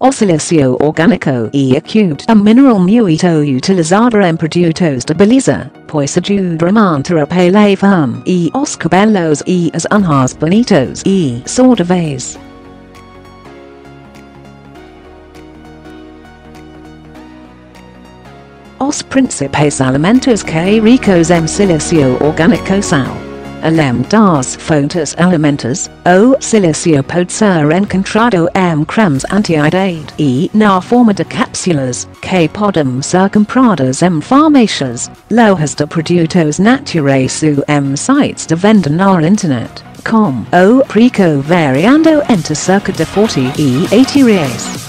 O silicio organico e acute a mineral muito utilizado em produtos de beleza, pois ajuda a pele firme e. Os cabelos e. as unhas bonitos e. Saudáveis. Os principais alimentos que ricos em silicio orgânico são Além das fontes alimentas, o. Silicio pode ser encontrado em cremes anti-idade e. Na forma de cápsulas, que podem ser compradas em farmácias, lojas de produtos naturais ou em sites de venda na internet, com. O. Preço variando entre cerca de 40 e. 80 reais.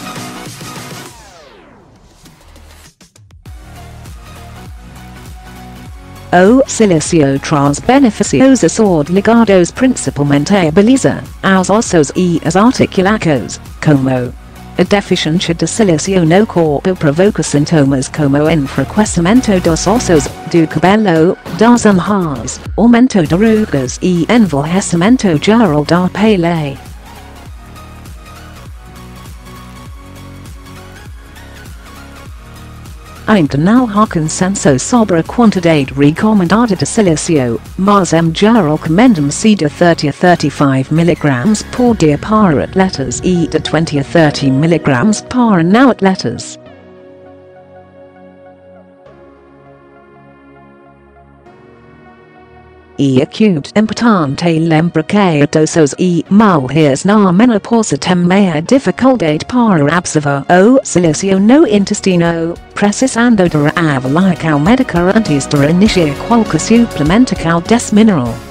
O silicio traz benefícios a saúde ligados principalmente a beleza, aos ossos e as articulações, como a deficiência de silicio no corpo provoca sintomas como enfraquecimento dos ossos, do cabelo, das unhas, aumento de rugas e envelhecimento geral da pele. Há consenso sobre quantidade recomendada de silicio, mas em geral recomendam-se de 30 a 35 mg por dia para atletas e de 20 a 30 mg para não atletas. E acute importante idosos e mulheres na menopausa têm a dificuldade para absorver o silicio no intestino, precisando de avaliar médica antes de iniciar qualquer suplementação desse mineral.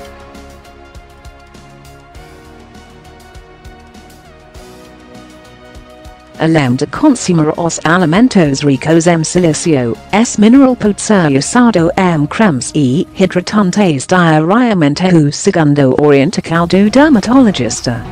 Além de consumir os alimentos ricos em silicio, esse mineral pode ser usado em cremes e hidratantes diariamente segundo orientação do dermatologista.